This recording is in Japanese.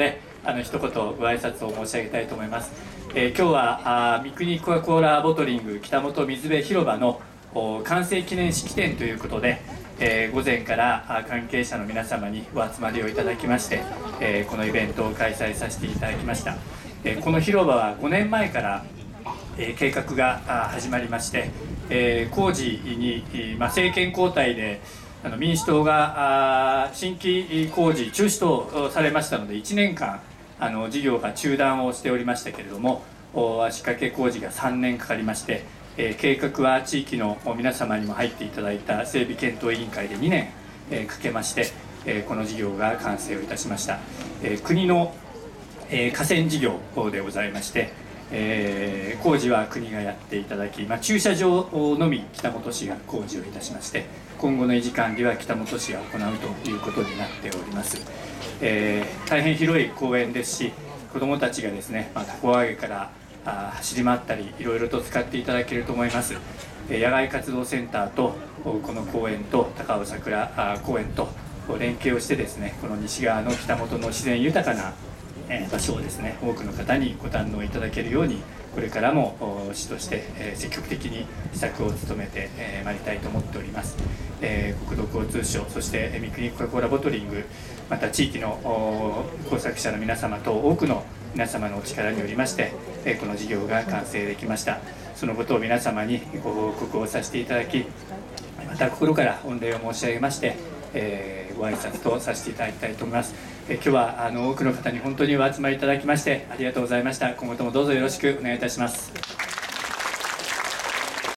であの一言ご挨拶を申し上げたいと思います、えー、今日はあ三国コカ・コーラボトリング北本水辺広場の完成記念式典ということで、えー、午前から関係者の皆様にお集まりをいただきまして、えー、このイベントを開催させていただきました、えー、この広場は5年前から、え計画が始まりまして、え工事に、まあ、政権交代であの民主党が新規工事中止とされましたので1年間あの事業が中断をしておりましたけれども仕掛け工事が3年かかりまして、え計画は地域の皆様にも入っていただいた整備検討委員会で2年、えかけまして、えこの事業が完成をいたしました、え国の、え河川事業でございましてえー、工事は国がやっていただき、まあ、駐車場のみ北本市が工事をいたしまして今後の維持管理は北本市が行うということになっております、えー、大変広い公園ですし子どもたちがですね、まあ、たこ揚げからあ走り回ったりいろいろと使っていただけると思います、えー、野外活動センターとこの公園と高尾桜公園と連携をしてですねこの西側の北本の自然豊かな場所をですね多くの方にご堪能いただけるようにこれからも市として積極的に施策を務めてまいりたいと思っております、国土交通省そして三国コカ・コーラボトリングまた地域の工作者の皆様と多くの皆様のお力によりましてこの事業が完成できました。そのことを皆様にご報告をさせていただきまた心から御礼を申し上げましてえー、ご挨拶とさせていただきたいと思います、えー、今日はあの多くの方に本当にお集まりいただきましてありがとうございました。今後ともどうぞよろしくお願いいたします。